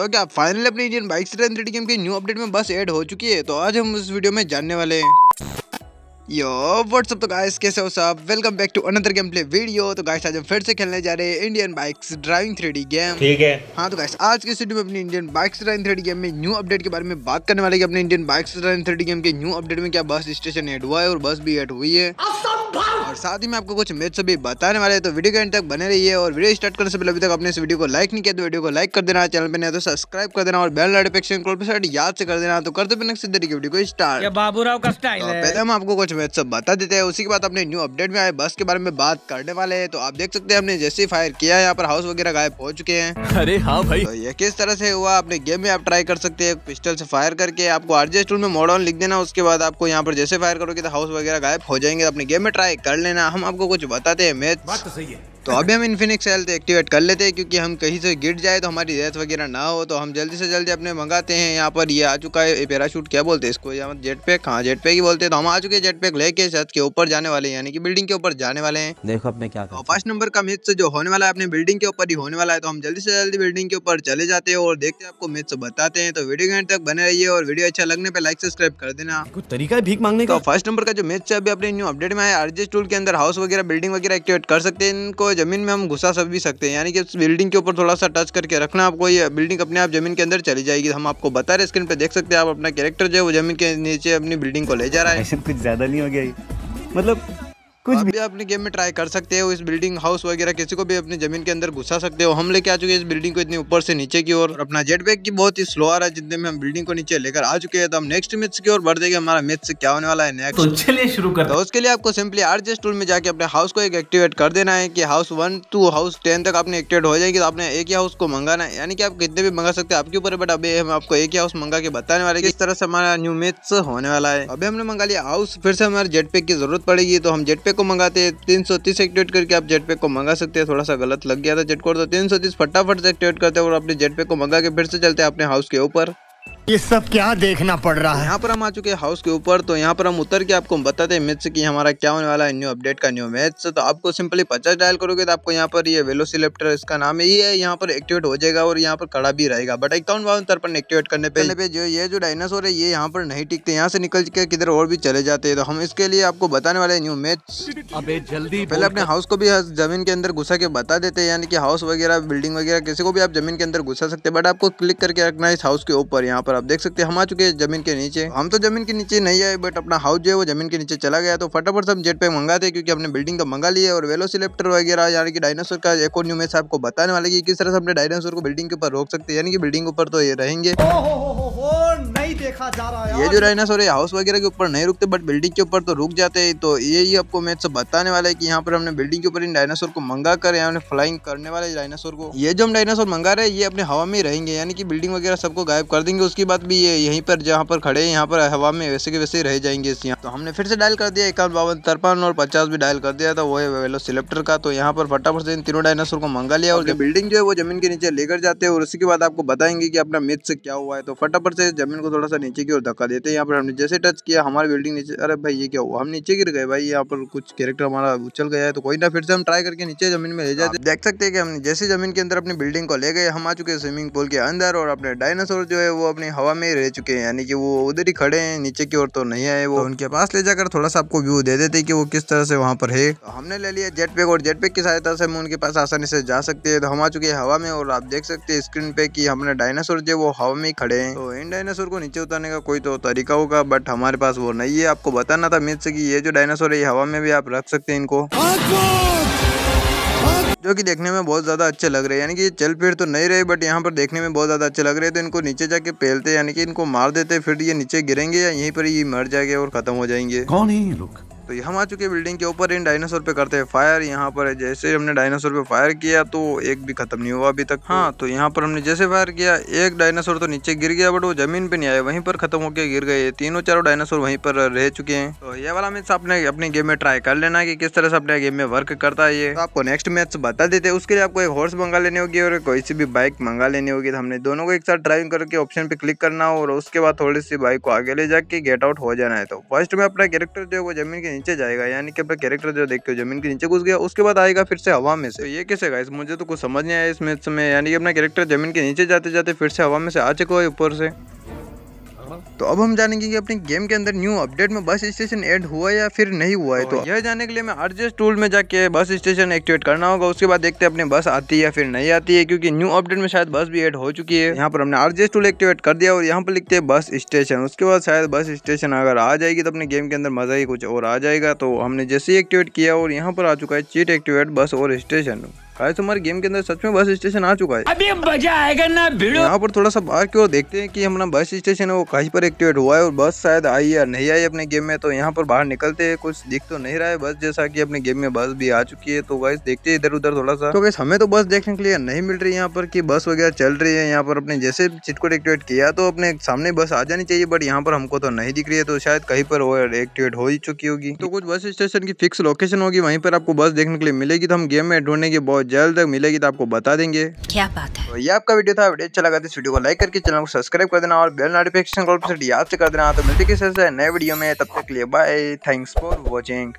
तो क्या फाइनली अपने इंडियन बाइक गेम के न्यू अपडेट में बस ऐड हो चुकी है? तो आज हम उस वीडियो में जानने वाले हैं। यो व्हाट्सअप तो गाइस कैसे हो सब? Welcome back to another game play video तो गाइस आज हम फिर से खेलने जा रहे हैं Indian bikes driving three game ठीक है। हाँ तो गाइस आज के वीडियो में अपनी Indian bikes driving three game में न्यू अपडेट के बारे में बात करने वाले अपने Indian bikes driving three game के न्यू अपडेट में क्या बस स्टेशन एड हुआ है और बस भी एड हुई है। और साथ ही में आपको कुछ मैच भी बताने वाले हैं तो वीडियो के एंड तक बने रहिए और वीडियो स्टार्ट करने से पहले अभी तक अपने इस वीडियो को लाइक नहीं किया तो वीडियो को लाइक कर देना चैनल पे नहीं तो सब्सक्राइब कर देना और बेल नोटिफिकेशन कॉल पे याद से कर देना तो करते बिना सीधे वीडियो को स्टार्ट बाबूराव का स्टाइल तो है। पहले हम आपको कुछ मैच बता देते हैं उसी के बाद अपने न्यू अपडेट में आए बस के बारे में बात करने वाले हैं तो आप देख सकते हैं हमने जैसे फायर किया है यहाँ पर हाउस वगैरह गायब हो चुके हैं। अरे हाँ भाई। तो ये किस तरह से हुआ अपने गेम में आप ट्राई कर सकते हैं पिस्टल से फायर करके आपको आरजे टूल में मोड ऑन लिख देना उसके बाद आपको यहाँ पर जैसे फायर करोगे तो हाउस वगैरह गायब हो जाएँगे अपने गेम में ट्राई कर लेना। हम आपको कुछ बताते हैं मैच बात तो सही है। तो अभी हम इन्फिनिक्स हेल्थ एक्टिवेट कर लेते हैं क्योंकि हम कहीं से गिर जाए तो हमारी डेथ वगैरह ना हो तो हम जल्दी से जल्दी अपने मंगाते हैं। यहाँ पर ये आ चुका है पैराशूट क्या बोलते हैं इसको? यहाँ जेट पैक हाँ जेट पैक ही बोलते हैं। तो हम आ चुके हैं जेट पैक लेके छत के ऊपर जाने वाले हैं यानी कि बिल्डिंग के ऊपर जाने वाले हैं। देखो मैं क्या तो नंबर का मैच जो होने वाला है अपने बिल्डिंग के ऊपर ही होने वाला है। तो हम जल्दी से जल्दी बिल्डिंग के ऊपर चले जाते हैं और देखते हैं आपको मैच बताते हैं। तो वीडियो के एंड तक बने रहिए और वीडियो अच्छा लगने पर लाइक सब्सक्राइब कर देना। कुछ तरीका है भीख मांगने तो का फ़र्स्ट नंबर का जो मैच है अभी अपने न्यू अपडेट में है आरजेस टूल के अंदर हाउस वगैरह बिल्डिंग वगैरह एक्टिवेट कर सकते हैं इनको। ज़मीन में हम घुसा सब भी सकते हैं। यानी कि उस बिल्डिंग के ऊपर थोड़ा सा टच करके रखना आपको ये बिल्डिंग अपने आप ज़मीन के अंदर चली जाएगी। हम आपको बता रहे स्क्रीन पर देख सकते हैं आप अपना कैरेक्टर जो है वो ज़मीन के नीचे अपनी बिल्डिंग को ले जा रहा है। कुछ ज़्यादा नहीं हो गया मतलब कुछ भी अपने गेम में ट्राई कर सकते हो इस बिल्डिंग हाउस वगैरह किसी को भी अपनी ज़मीन के अंदर घुसा सकते हो। हम लेके आ चुके हैं इस बिल्डिंग को इतनी ऊपर से नीचे की ओर। और अपना जेट बैग की बहुत ही स्लो आ रहा है जितने में हम बिल्डिंग को नीचे लेकर आ चुके हैं। तो हम नेक्स्ट मैच की ओर बढ़ जाएँगे हमारा मैच से क्या होने वाला है नेक्स्ट तो चलिए शुरू कर तो उसके लिए आपको सिंपली आरजेस टूल में जाके अपने हाउस को एक एक्टिवेट कर देना है कि house one two house ten तक आपने एक्टिवेट हो जाएगी। तो आपने एक ही हाउस को मंगाना है। यानी कि आप कितने भी मंगा सकते हैं आपके ऊपर है बट अभी हम आपको एक ही हाउस मंगा के बताने वाले इस तरह से हमारा न्यू मैच होने वाला है। अभी हमने मंगा लिया हाउस फिर से हमारे जेट पैक की ज़रूरत पड़ेगी तो हम जेट पैक को मंगाते हैं, तीन सौ तीस एक्टिवेट करके आप जेटपे को मंगा सकते हैं। थोड़ा सा गलत लग गया था जेट कोड तो तीन सौ तीस फटाफट से एक्टिवेट करते हैं और अपने जेटपे को मंगा के फिर से चलते हैं अपने हाउस के ऊपर। ये सब क्या देखना पड़ रहा है? यहाँ पर हम आ चुके हैं हाउस के ऊपर तो यहाँ पर हम उतर के आपको बताते हैं मैच की हमारा क्या होने वाला है न्यू अपडेट का न्यू मैच तो आपको सिंपली पचास डायल करोगे तो आपको यहाँ पर ये वेलोसिलेप्टर इसका नाम है ये यहाँ पर एक्टिवेट हो जाएगा और यहाँ पर खड़ा भी रहेगा। बट अकाउंट बाउंसर पर एक्टिवेट करने पे, पे जो ये जो डायनासोर है ये यहाँ पर नहीं टिकते यहाँ से निकल के किधर और भी चले जाते हैं। तो हम इसके लिए आपको बताने वाले न्यू मैच अबे जल्दी पहले अपने हाउस को भी ज़मीन के अंदर घुसा के बता देते हैं यानी कि हाउस वगैरह बिल्डिंग वगैरह किसी को भी आप ज़मीन के अंदर घुसा सकते हैं। बट आपको क्लिक करके रखना है इस हाउस के ऊपर यहाँ पर। आप देख सकते हैं, हम आ चुके हैं ज़मीन के नीचे। हम तो ज़मीन के नीचे नहीं आए बट अपना हाउस जो है वो ज़मीन के नीचे चला गया। तो फटाफट से हम जेट पे मंगाते हैं, क्योंकि हमने बिल्डिंग का मंगा लिया और वेलोसिलेप्टर वगैरह, यानी कि डायनासोर का एक न्यू मैच आपको बताने वाले कि किस तरह से अपने डायनासोर को बिल्डिंग के ऊपर रोक सकते हैं, यानी कि बिल्डिंग के ऊपर तो ये रहेंगे। देखा जा रहा है ये जो डायनासोर है हाउस वगैरह के ऊपर नहीं रुकते बट बिल्डिंग के ऊपर तो रुक जाते हैं तो यही आपको मैच से बताने वाला है कि यहाँ पर हमने बिल्डिंग के ऊपर इन डायनासोर को मंगा कर यहाँ फ्लाइंग करने वाले डायनासोर को। ये जो हम डायनासोर मंगा रहे हैं ये अपने हवा में रहेंगे यानी कि बिल्डिंग वगैरह सबको गायब कर देंगे। उसके बाद भी ये यहीं पर जहाँ पर खड़े हैं यहाँ पर हवा में वैसे के वैसे ही रह जाएँगे इस यहाँ। तो हमने फिर से डायल कर दिया इक्यावन बावन तिरपन और पचास भी डायल कर दिया था वो है वेलो सिलेक्टर का। तो यहाँ पर फटाफट से इन तीनों डायनासोर को मंगा लिया और बिल्डिंग जो है वो ज़मीन के नीचे लेकर जाते हैं और उसके बाद आपको बताएँगे कि अपना मैच से क्या हुआ है। तो फटाफट से ज़मीन को थोड़ा सा नीचे की ओर धक्का देते हैं। यहाँ पर हमने जैसे टच किया, हमारी बिल्डिंग नीचे, अरे भाई ये क्या हुआ? हम नीचे गिर गए भाई, यहाँ पर कुछ कैरेक्टर हमारा उछल गया है तो कोई ना फिर से हम ट्राई करके नीचे ज़मीन में ले जाते देख सकते हैं कि हम जैसे ज़मीन के अंदर अपनी बिल्डिंग को ले गए, हम आ चुके हैं स्विमिंग पूल के अंदर और अपने डायनासोर जो है वो अपनी हवा में रह चुके हैं, यानी कि वो उधर ही खड़े हैं, नीचे की ओर तो नहीं आए वो। तो उनके पास ले जाकर थोड़ा सा आपको व्यू दे देते कि वो किस तरह से वहाँ पर है। तो हमने ले लिया जेट पैक और जेट पैक की सहायता से हम उनके पास आसानी से जा सकते हैं। तो हम आ चुके हैं हवा में और आप देख सकते हैं स्क्रीन पे कि हमने डायनासोर जो वो हवा में खड़े हैं। तो इन डायनासोर को नीचे उतारने का कोई तो तरीका होगा बट हमारे पास वो नहीं है। आपको बताना था से कि, ये जो डायनासोर है, ये हवा में भी आप रख सकते हैं इनको। जो कि देखने में बहुत ज़्यादा अच्छे लग रहे हैं। यानी कि चल फिर तो नहीं रहे बट यहाँ पर देखने में बहुत ज़्यादा अच्छे लग रहे हैं। तो इनको नीचे जाके पहलते यानी कि इनको मार देते फिर ये नीचे गिरेंगे या यहीं पर ये मर जाएँगे और खत्म हो जाएँगे। कौन है ये लोग? तो हम आ चुके हैं बिल्डिंग के ऊपर। इन डायनासोर पे करते हैं फायर यहाँ पर जैसे हमने डायनासोर पे फायर किया तो एक भी खत्म नहीं हुआ अभी तक। हाँ तो यहाँ पर हमने जैसे फायर किया एक डायनासोर तो नीचे गिर गया बट वो ज़मीन पे नहीं आया वहीं पर खत्म होकर गिर गए। तीनों चारों डायनासोर वहीं पर रह चुके हैं। तो ये वाला मैच आपने अपने गेम में ट्राई कर लेना कि किस तरह से अपने गेम में वर्क करता है ये। तो आपको नेक्स्ट मैच बता देते उसके लिए आपको एक हॉर्स मंगा लेनी होगी और कोई सी भी बाइक मंगा लेनी होगी। तो हमने दोनों को एक साथ ड्राइविंग करके ऑप्शन पे क्लिक करना और उसके बाद थोड़ी सी बाइक को आगे ले जाके गेट आउट हो जाना है। तो फ़र्स्ट में अपना कैरेक्टर जो है वो ज़मीन के नीचे जाएगा, यानी कि अपना कैरेक्टर जो देखते हो, ज़मीन के नीचे घुस गया, उसके बाद आएगा फिर से हवा में से। तो ये कैसे गाइस मुझे तो कुछ समझ नहीं आया इस मैच में, यानी कि अपना कैरेक्टर ज़मीन के नीचे जाते जाते फिर से हवा में से आ चुका है ऊपर से। तो अब हम जानेंगे कि अपने गेम के अंदर न्यू अपडेट में बस स्टेशन ऐड हुआ या फिर नहीं हुआ है। तो यह जानने के लिए मैं आरजेस टूल में जाके बस स्टेशन एक्टिवेट करना होगा। उसके बाद देखते हैं अपने बस आती है या फिर नहीं आती है क्योंकि न्यू अपडेट में शायद बस भी ऐड हो चुकी है। यहाँ पर हमने आरजेस टूल एक्टिवेट कर दिया और यहाँ पर लिखते हैं बस स्टेशन उसके बाद शायद बस स्टेशन अगर आ जाएगी तो अपने गेम के अंदर मज़ा ही कुछ और आ जाएगा। तो हमने जैसे ही एक्टिवेट किया और यहाँ पर आ चुका है चीट एक्टिवेट बस और स्टेशन गाइस हमारे गेम के अंदर सच में बस स्टेशन आ चुका है। अभी मज़ा आएगा ना भिड़ो। यहाँ पर थोड़ा सा बाहर की ओर देखते हैं कि हमारा बस स्टेशन है वो कहीं पर एक्टिवेट हुआ है और बस शायद आई या नहीं आई अपने गेम में तो यहाँ पर बाहर निकलते हैं कुछ दिख तो नहीं रहा है बस जैसा कि अपने गेम में बस भी आ चुकी है। तो गाइस देखते हैं इधर उधर थोड़ा सा। तो गाइस हमें तो बस देखने के लिए नहीं मिल रही यहाँ पर की बस वगैरह चल रही है। यहाँ पर अपने जैसे चिटकोट एक्टिवेट किया तो अपने सामने बस आ जानी चाहिए बट यहाँ पर हमको तो नहीं दिख रही है तो शायद कहीं पर वो एक्टिवेट हो ही चुकी होगी। तो कुछ बस स्टेशन की फिक्स लोकेशन होगी वहीं पर आपको बस देखने के लिए मिलेगी। तो हम गेम में ढूँढने की बहुत जल्द तक मिलेगी तो आपको बता देंगे। क्या बात है? तो ये आपका वीडियो था वीडियो अच्छा लगा तो इस वीडियो को लाइक करके चैनल को सब्सक्राइब कर देना और बेल नोटिफिकेशन याद से कर देना। तो मिलते किसी नए वीडियो में तब तक के लिए बाय थैंक्स फॉर वॉचिंग